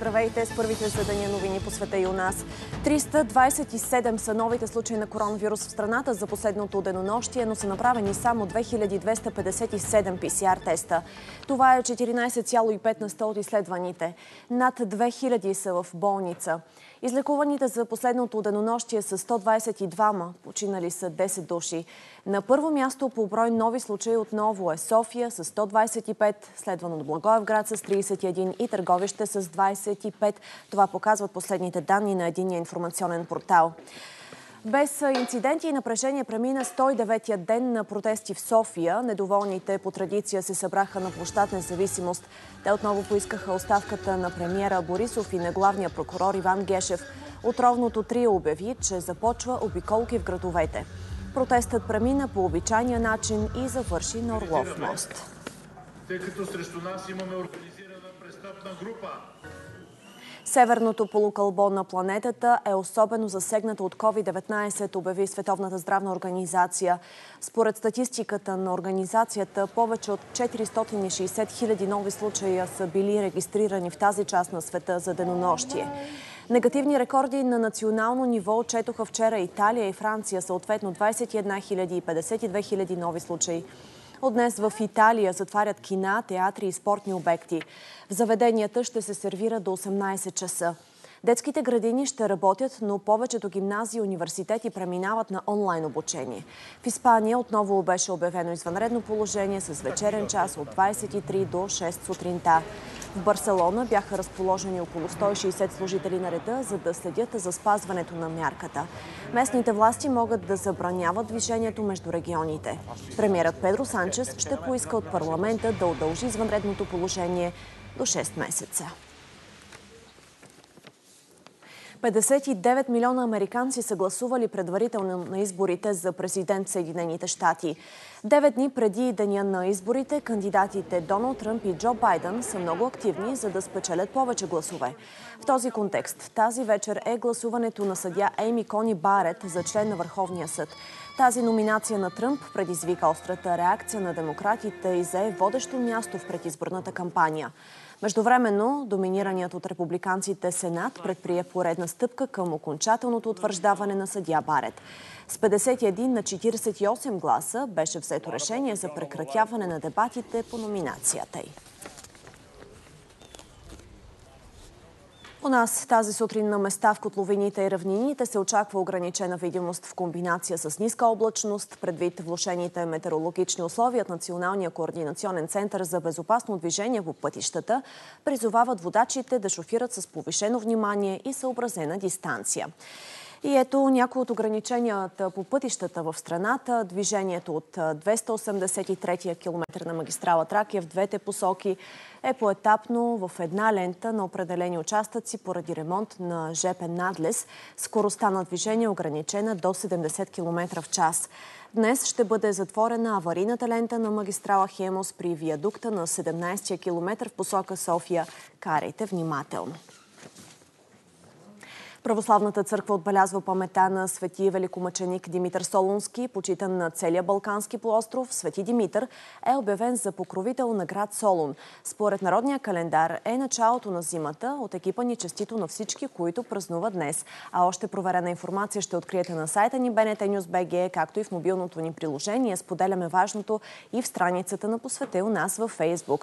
Здравейте с първите за деня новини по света и у нас. 327 са новите случаи на коронавирус в страната за последното денонощие, но са направени само 2257 ПСР теста. Това е 14,5 на 100 от изследваните. Над 2000 са в болница. Излекуваните за последното денонощие са 122, починали са 10 души. На първо място по брой нови случаи отново е София с 125, следвано от Благоевград с 31 и Търговище с 25. Това показват последните данни на единия информационен портал. Без инциденти и напрежение премина 109-я ден на протести в София. Недоволните по традиция се събраха на площад независимост. Те отново поискаха оставката на премиера Борисов и на главния прокурор Иван Гешев. Отровното трио обяви, че започва обиколки в градовете. Протестът премина по обичайния начин и завърши на Орлов мост. Тъй като срещу нас имаме организирана престъпна група, Северното полукълбо на планетата е особено засегната от COVID-19, обяви Световната здравна организация. Според статистиката на организацията, повече от 460 хиляди нови случая са били регистрирани в тази част на света за денонощие. Негативни рекорди на национално ниво отчетоха вчера Италия и Франция, съответно 21 хиляди и 52 хиляди нови случаи. От днес в Италия затварят кина, театри и спортни обекти. В заведенията ще се сервира до 18 часа. Детските градини ще работят, но повечето гимназии и университети преминават на онлайн обучение. В Испания отново беше обявено извънредно положение с вечерен час от 23 до 6 сутринта. В Барселона бяха разположени около 160 служители на реда, за да следят за спазването на мярката. Местните власти могат да забраняват движението между регионите. Премьерът Педро Санчес ще поиска от парламента да удължи извънредното положение до 6 месеца. 59 милиона американци са гласували предварително на изборите за президент Съединените щати. Девет дни преди деня на изборите, кандидатите Доналд Тръмп и Джо Байден са много активни, за да спечелят повече гласове. В този контекст тази вечер е гласуването на съдя Ейми Кони Барет за член на Върховния съд. Тази номинация на Тръмп предизвика острата реакция на демократите и зае водещо място в предизборната кампания. Междувременно, доминираният от републиканците Сенат предприе поредна стъпка към окончателното утвърждаване на съдия Барет. С 51 на 48 гласа беше взето решение за прекратяване на дебатите по номинацията й. У нас тази сутрин на места в котловините и равнините се очаква ограничена видимост в комбинация с ниска облачност. Предвид влушените метеорологични условия от Националния координационен център за безопасно движение по пътищата призовават водачите да шофират с повишено внимание и съобразена дистанция. И ето някои от ограниченията по пътищата в страната. Движението от 283-я километр на магистрала Тракия в двете посоки е поетапно в една лента на определени участъци поради ремонт на ЖП Надлес. Скоростта на движение е ограничена до 70 км в час. Днес ще бъде затворена аварийната лента на магистрала Хемос при виадукта на 17-я километр в посока София. Карайте внимателно. Православната църква отбелязва памета на свети великомъченик Димитър Солунски, почитан на целия Балкански полуостров. Свети Димитър е обявен за покровител на град Солун. Според народния календар е началото на зимата. От екипа ни честито на всички, които празнуват днес. А още проверена информация ще откриете на сайта ни BNT News BG, както и в мобилното ни приложение. Споделяме важното и в страницата на посвете у нас във Фейсбук.